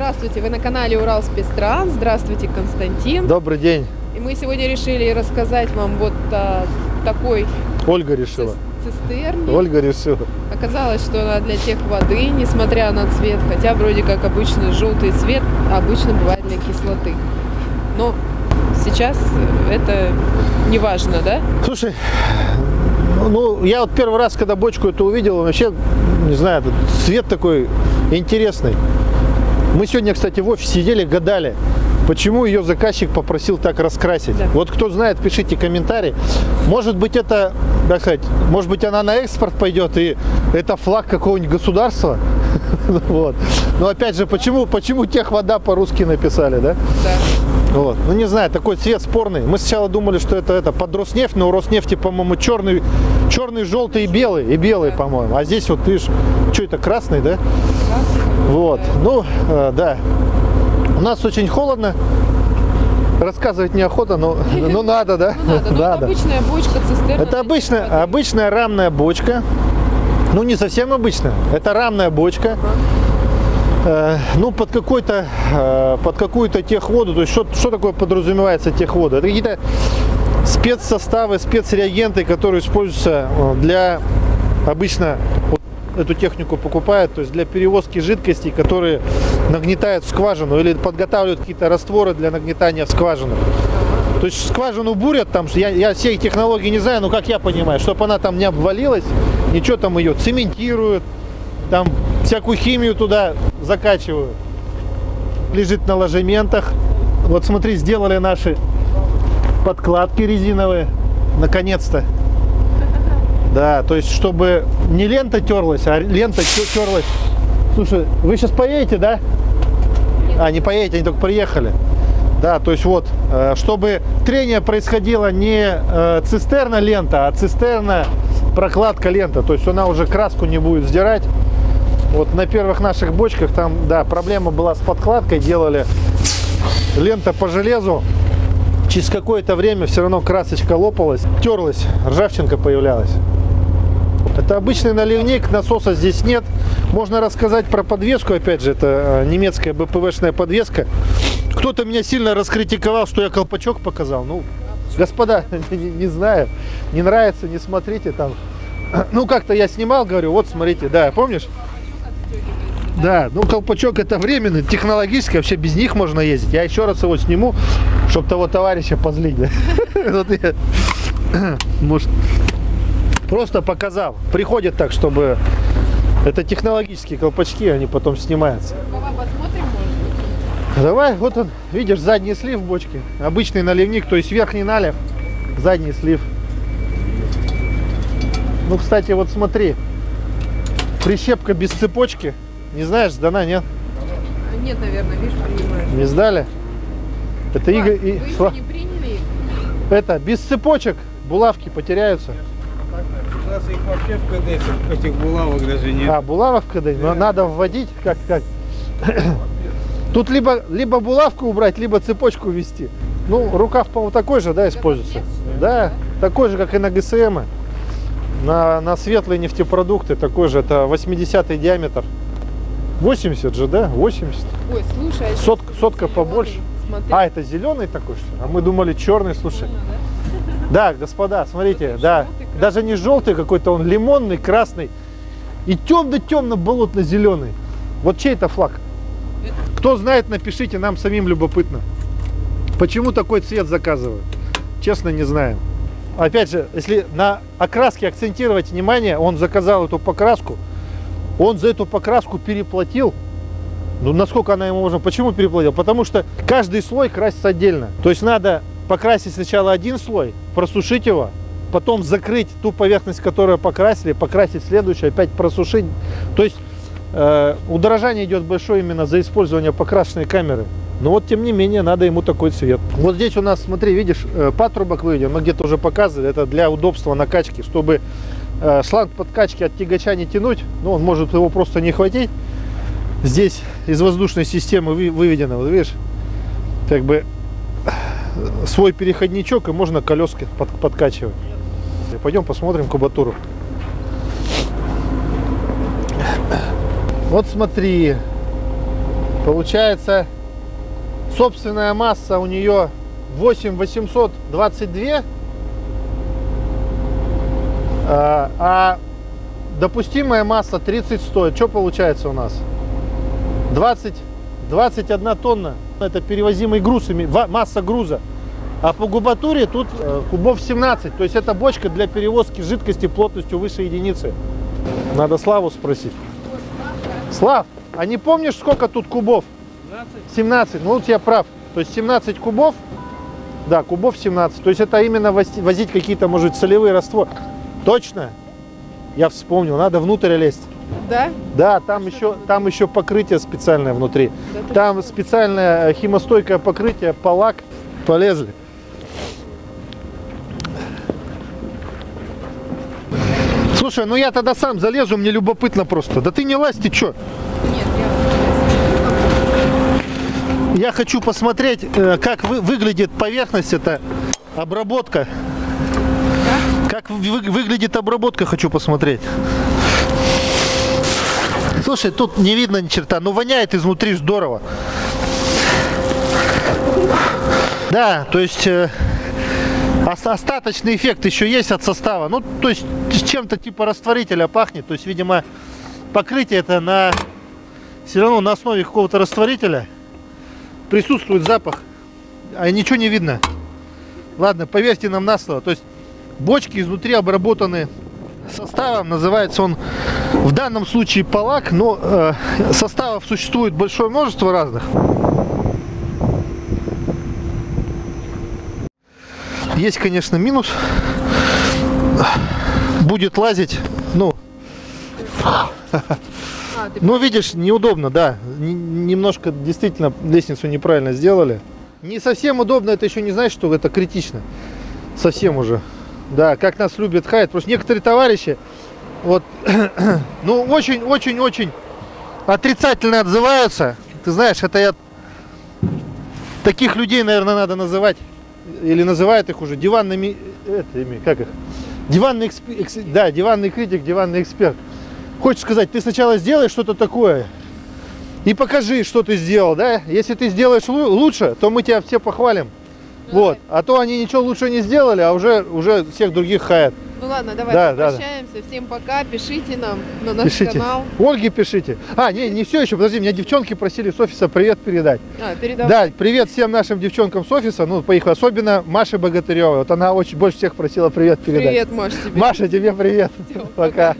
Здравствуйте, вы на канале Урал Спецтранс. Здравствуйте, Константин. Добрый день. И мы сегодня решили рассказать вам вот о такой Ольга решила. цис- цистерне. Ольга решила. Оказалось, что она для тех воды, несмотря на цвет, хотя вроде как обычно желтый цвет, обычно бывает для кислоты. Но сейчас это не важно, да? Слушай, ну я вот первый раз, когда бочку эту увидел, вообще, не знаю, цвет такой интересный. Мы сегодня, кстати, в офисе сидели, гадали, почему ее заказчик попросил так раскрасить. Да. Вот кто знает, пишите комментарий. Может быть, это, так сказать, может быть, она на экспорт пойдет, и это флаг какого-нибудь государства. Вот. Но опять же, почему, почему тех вода по-русски написали, да? Да. Вот. Ну не знаю, такой цвет спорный. Мы сначала думали, что это, это под Роснефть, но у Роснефти, по-моему, черный, черный, желтый и белый. И белый, по-моему. А здесь вот, видишь, что это, красный, да? Вот. Ну, э, да. У нас очень холодно. Рассказывать неохота, но, но надо, да? Ну, надо. Ну, это обычная бочка цистерна. Это обычная, обычная рамная бочка. Ну, не совсем обычная. Это рамная бочка. Э, ну, под какой-то, э, под какую-то техводу. То есть, что, что такое подразумевается техвода? Это какие-то спецсоставы, спецреагенты, которые используются э, для обычно вот эту технику покупают, то есть для перевозки жидкостей, которые нагнетают скважину или подготавливают какие-то растворы для нагнетания в скважину. То есть скважину бурят там, я, я всей технологии не знаю, но как я понимаю, чтобы она там не обвалилась, ничего там ее цементируют, там всякую химию туда закачивают. Лежит на ложементах. Вот смотри, сделали наши подкладки резиновые, наконец-то. Да, то есть, чтобы не лента терлась, а лента терлась. Слушай, вы сейчас поедете, да? А, не поедете, они только приехали. Да, то есть вот, э, чтобы трение происходило не э, цистерна лента, а цистерна прокладка лента. То есть она уже краску не будет сдирать. Вот на первых наших бочках там, да, проблема была с подкладкой. Делали лента по железу. Через какое-то время все равно красочка лопалась, терлась, ржавчинка появлялась. Это обычный наливник, насоса здесь нет. Можно рассказать про подвеску, опять же, это э, немецкая БПВшная подвеска. Кто-то меня сильно раскритиковал, что я колпачок показал. Ну, господа, не, не знаю, не нравится, не смотрите там. Ну, как-то я снимал, говорю, вот смотрите, да, помнишь? Да, ну колпачок это временный, технологический, вообще без них можно ездить. Я еще раз его сниму, чтобы того товарища позлить. Может, просто показал. Приходит так, чтобы это технологические колпачки, они потом снимаются. Давай, вот он, видишь, задний слив бочки. Обычный наливник, то есть верхний налив, задний слив. Ну, кстати, вот смотри, прищепка без цепочки. Не знаешь, сдана, нет? Нет, наверное, видишь, принимаешь. Не сдали? Это Игорь Вы и еще Сла- не приняли? Это без цепочек булавки потеряются. У нас их вообще в КД этих булавок даже нет. А, булавок когда но надо вводить, как как. Тут либо либо булавку убрать, либо цепочку ввести. Ну, рукав, по-моему, такой же, да, используется. Да, такой же, как и на ГСМ. На, на светлые нефтепродукты такой же, это 80 диаметр. 80 же, да? 80. Ой, слушай, а Сотка, здесь сотка побольше. Смотри. А, это зеленый такой, что ли? А мы думали черный, слушай. Зелёный, Да, господа, смотрите, Тут да, желтый, даже не желтый какой-то, он лимонный, красный и темно-темно-болотно-зеленый. Вот чей это флаг? Это- Кто знает, напишите, нам самим любопытно. Почему такой цвет заказывают? Честно, не знаем. Опять же, если на окраске акцентировать внимание, он заказал эту покраску, он за эту покраску переплатил. Ну, насколько она ему нужна? Почему переплатил? Потому что каждый слой красится отдельно. То есть надо покрасить сначала один слой, просушить его, потом закрыть ту поверхность, которую покрасили, покрасить следующую, опять просушить. То есть э, удорожание идет большое именно за использование покрасочной камеры. Но вот, тем не менее, надо ему такой цвет. Вот здесь у нас, смотри, видишь, э, патрубок выведен, мы где-то уже показывали, это для удобства накачки, чтобы э, шланг подкачки от тягача не тянуть, ну, он может его просто не хватить. Здесь из воздушной системы вы- выведено, вот видишь, как бы свой переходничок, и можно колески под- подкачивать. Пойдем посмотрим кубатуру. Вот смотри. Получается, собственная масса у нее 8822, а, а допустимая масса 30 стоит. Что получается у нас? 20, 21 тонна. Это перевозимый груз, масса груза. А по губатуре тут э, кубов 17. То есть это бочка для перевозки жидкости плотностью выше единицы. Надо Славу спросить. Слав, а не помнишь, сколько тут кубов? 17. Ну вот я прав. То есть 17 кубов. Да, кубов 17. То есть это именно воз- возить какие-то, может, солевые растворы. Точно? Я вспомнил, надо внутрь лезть. Да? Да, там еще, там еще покрытие специальное внутри. Да Там специальное э, химостойкое покрытие, полак. Полезли. Слушай, ну я тогда сам залезу, мне любопытно просто. Да ты не лазь, ты чё? Нет, я... Я хочу посмотреть, э, как вы- выглядит поверхность, это обработка. Как вы- выглядит обработка, хочу посмотреть. Слушай, тут не видно ни черта, но воняет изнутри здорово. Да, то есть э, ос- остаточный эффект еще есть от состава. Ну, то есть чем-то типа растворителя пахнет. То есть, видимо, покрытие это на все равно на основе какого-то растворителя присутствует запах, а ничего не видно. Ладно, поверьте нам на слово. То есть бочки изнутри обработаны составом, называется он в данном случае палак, но э, составов существует большое множество разных. Есть, конечно, минус. Будет лазить, ну, ну, видишь, неудобно, да. Немножко действительно лестницу неправильно сделали. Не совсем удобно, это еще не значит, что это критично. Совсем уже. Да, как нас любят хаять. Просто некоторые товарищи, вот, ну, очень-очень-очень отрицательно отзываются. Ты знаешь, это я... Таких людей, наверное, надо называть, или называют их уже диванными, этими, как их? Диванный эксп- да, диванный критик, диванный эксперт. Хочешь сказать, ты сначала сделаешь что-то такое и покажи, что ты сделал, да? Если ты сделаешь лу- лучше, то мы тебя все похвалим. Вот. А то они ничего лучше не сделали, а уже, уже всех других хаят. Ну ладно, давай Да, да, да. попрощаемся. Всем пока. Пишите нам на наш Пишите. канал. Ольге пишите. А, не, не все еще, подожди, меня девчонки просили с офиса привет передать. А, передавай. Да, привет всем нашим девчонкам с офиса, ну, по их особенно Маше Богатыревой. Вот она очень больше всех просила привет передать. Привет, Маш, тебе. Маша, тебе привет. Всё, Пока.